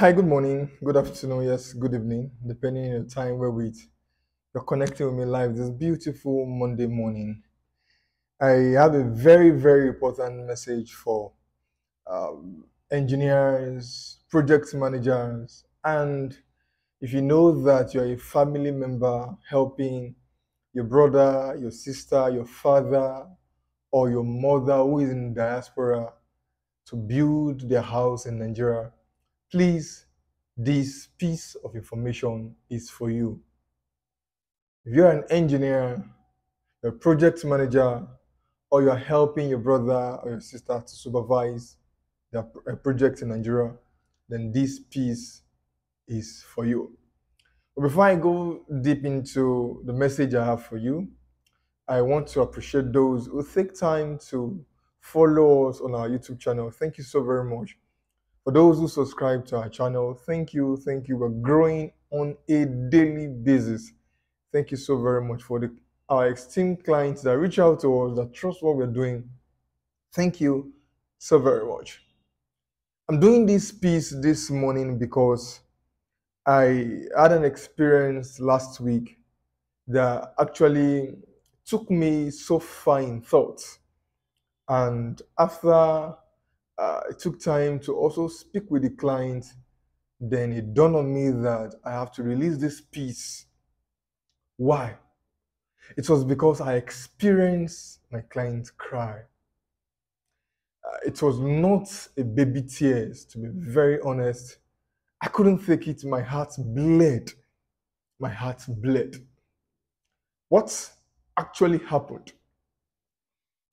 Hi, good morning, good afternoon, yes, good evening, depending on the time where we you're connecting with me live this beautiful Monday morning. I have a very, very important message for um, engineers, project managers, and if you know that you're a family member helping your brother, your sister, your father, or your mother who is in diaspora to build their house in Nigeria, please, this piece of information is for you. If you're an engineer, a project manager, or you're helping your brother or your sister to supervise their a project in Nigeria, then this piece is for you. But before I go deep into the message I have for you, I want to appreciate those who take time to follow us on our YouTube channel. Thank you so very much. For those who subscribe to our channel, thank you, thank you. We're growing on a daily basis. Thank you so very much for the our esteemed clients that reach out to us, that trust what we're doing. Thank you so very much. I'm doing this piece this morning because I had an experience last week that actually took me so far in thought. And after uh, it took time to also speak with the client, then it dawned on me that I have to release this piece. Why? It was because I experienced my client cry. Uh, it was not a baby tears, to be very honest. I couldn't take it. My heart bled. My heart bled. What actually happened?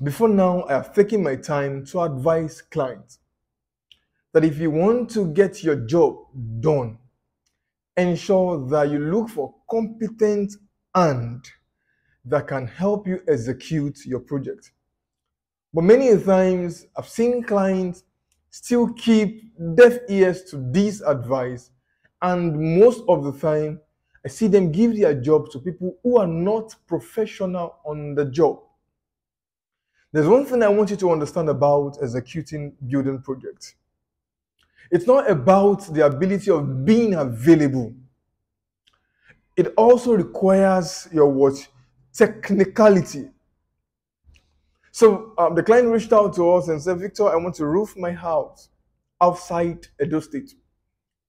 Before now, I have taken my time to advise clients that if you want to get your job done, ensure that you look for competent and that can help you execute your project. But many times, I've seen clients still keep deaf ears to this advice, and most of the time, I see them give their job to people who are not professional on the job. There's one thing I want you to understand about executing building projects. It's not about the ability of being available. It also requires your what technicality. So um, the client reached out to us and said, Victor, I want to roof my house outside Edo State.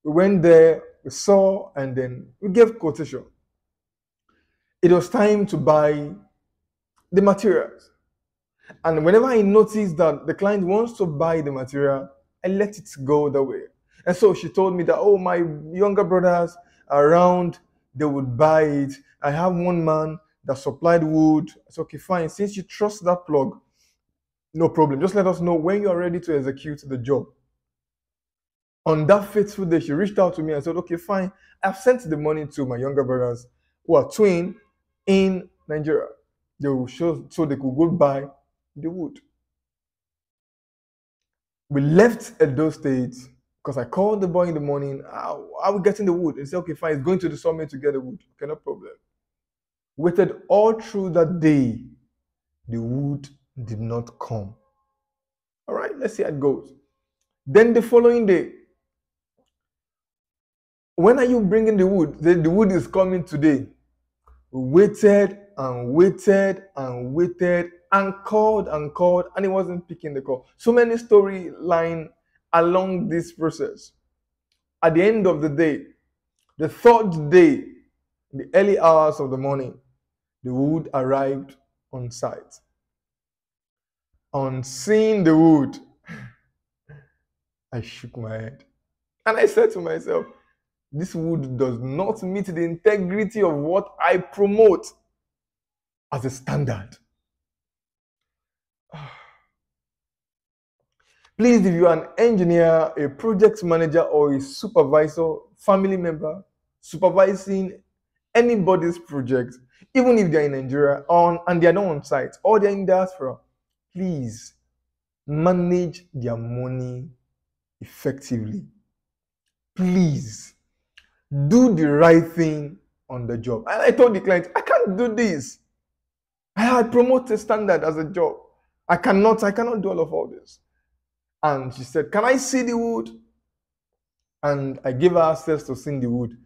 We went there, we saw, and then we gave quotation. It was time to buy the materials. And whenever I noticed that the client wants to buy the material, I let it go the way. And so she told me that, oh, my younger brothers around, they would buy it. I have one man that supplied wood. I said, okay, fine. Since you trust that plug, no problem. Just let us know when you are ready to execute the job. On that fateful day, she reached out to me and said, okay, fine. I've sent the money to my younger brothers who are twin in Nigeria. They will show so they could go buy the wood. We left Edo State because I called the boy in the morning. How are we getting the wood? He said, okay, fine. It's going to the summit to get the wood. Okay, no problem. Waited all through that day. The wood did not come. All right, let's see how it goes. Then the following day, when are you bringing the wood? The, the wood is coming today. We waited and waited and waited and called and called and he wasn't picking the call. So many storyline along this process. At the end of the day, the third day, the early hours of the morning, the wood arrived on site. On seeing the wood, I shook my head. And I said to myself, this wood does not meet the integrity of what I promote as a standard. Please, if you are an engineer, a project manager, or a supervisor, family member, supervising anybody's project, even if they're in Nigeria on, and they're not on site or they're in diaspora, please manage their money effectively. Please do the right thing on the job. And I told the client, I can't do this. I promote a standard as a job. I cannot, I cannot do all of all this. And she said, Can I see the wood? and I gave her access to see the wood.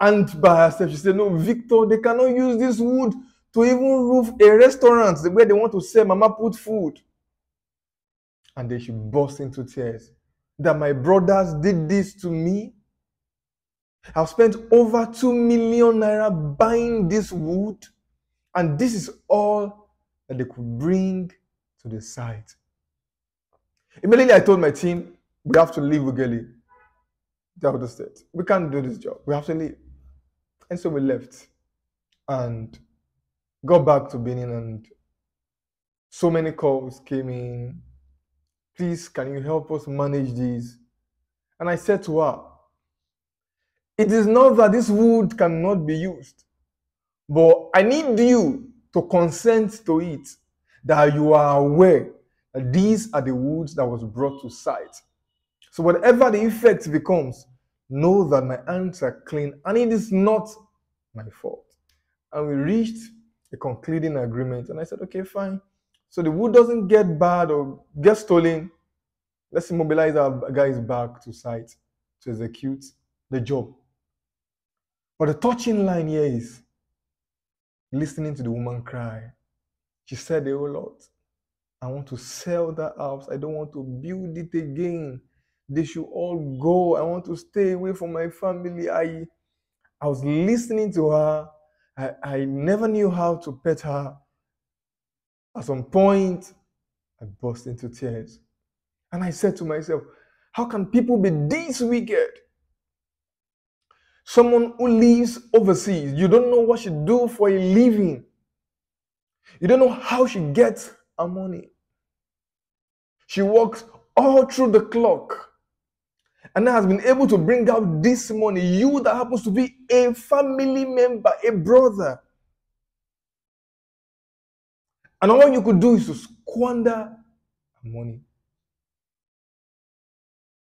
And by herself, she said, No, Victor, they cannot use this wood to even roof a restaurant where they want to sell mama put food. And then she burst into tears that my brothers did this to me. I've spent over 2 million naira buying this wood, and this is all that they could bring to the site. Immediately, I told my team, we have to leave Ughelli, Delta State. We can't do this job. We have to leave. And so we left and got back to Benin, and so many calls came in. Please, can you help us manage this? And I said to her, It is not that this wood cannot be used, but I need you to consent to it, that you are aware that these are the woods that was brought to sight. So whatever the effect becomes, know that my hands are clean and it is not my fault. And we reached a concluding agreement. And I said, okay, fine. So the wood doesn't get bad or get stolen. Let's mobilize our guys back to site to execute the job. But the touching line here is listening to the woman cry. She said oh, a whole lot. I want to sell that house. I don't want to build it again. They should all go. I want to stay away from my family. I I was listening to her. I, I never knew how to pet her. At some point, I burst into tears. And I said to myself, How can people be this wicked? Someone who lives overseas, you don't know what she do for a living. You don't know how she gets her money. She works all through the clock and has been able to bring out this money. You that happens to be a family member, a brother. And all you could do is to squander money.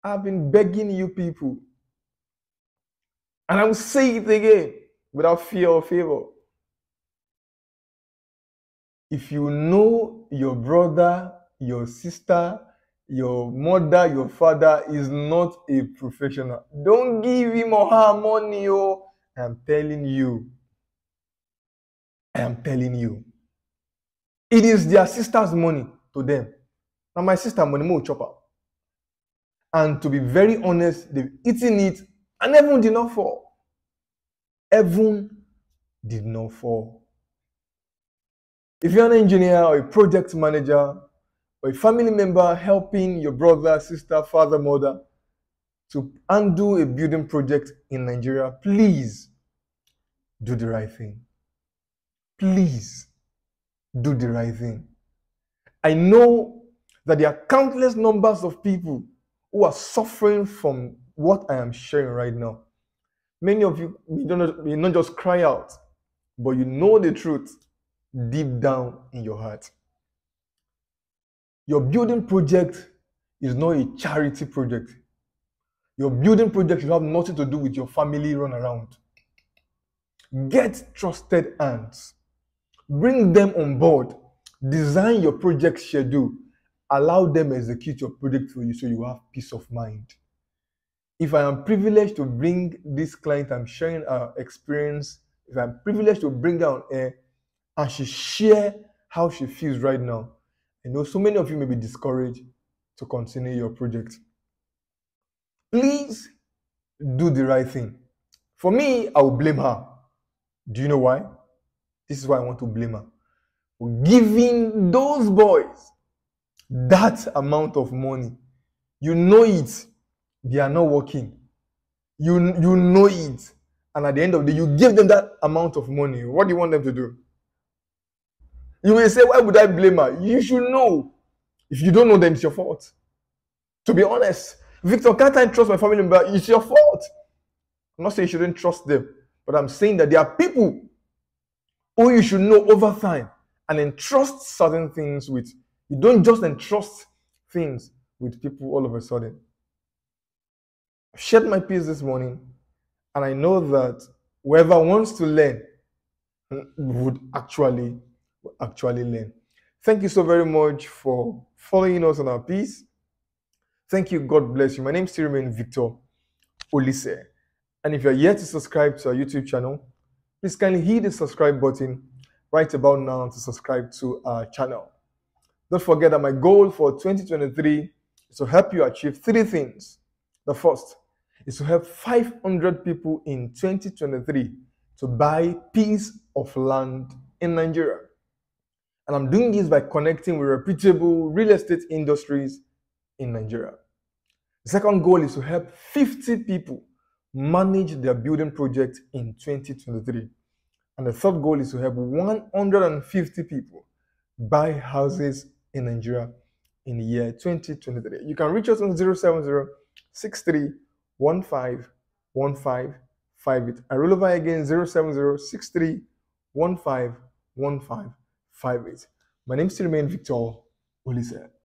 I've been begging you people, and I will say it again without fear or favor. If you know your brother, your sister, your mother, your father is not a professional. Don't give him or her money, oh. I'm telling you. I am telling you. It is their sister's money to them. Now, my sister money more chopper. And to be very honest, they've eaten it and heaven did not fall. Heaven did not fall. If you're an engineer or a project manager, or a family member helping your brother, sister, father, mother to undo a building project in Nigeria, please do the right thing. Please do the right thing. I know that there are countless numbers of people who are suffering from what I am sharing right now. Many of you may not, may not just cry out, but you know the truth deep down in your heart. Your building project is not a charity project. Your building project should have nothing to do with your family run around. Get trusted hands. Bring them on board. Design your project schedule. Allow them execute your project for you so you have peace of mind. If I am privileged to bring this client, I'm sharing our experience. If I'm privileged to bring down air and she share how she feels right now, I know so many of you may be discouraged to continue your project. Please do the right thing. For me, I will blame her. Do you know why? This is why I want to blame her. For giving those boys that amount of money. You know it. They are not working. You, you know it. And at the end of the day, you give them that amount of money. What do you want them to do? You will say, Why would I blame her? You should know. If you don't know, then it's your fault. To be honest, Victor, can't I trust my family member? It's your fault. I'm not saying you shouldn't trust them, but I'm saying that there are people who you should know over time and entrust certain things with. You don't just entrust things with people all of a sudden. I've shared my piece this morning, and I know that whoever wants to learn would actually actually learn. Thank you so very much for following us on our piece. Thank you. God bless you. My name is still remain Victor Oliseh. And if you're yet to subscribe to our YouTube channel, please kindly hit the subscribe button right about now to subscribe to our channel. Don't forget that my goal for 2023 is to help you achieve three things. The first is to help 500 people in 2023 to buy piece of land in Nigeria. And I'm doing this by connecting with reputable real estate industries in Nigeria. The second goal is to help 50 people manage their building project in 2023. And the third goal is to help 150 people buy houses in Nigeria in the year 2023. You can reach us on 070 63 15 15 58. I roll over again 070 63 15 15 58. My name still remains Victor Oliseh.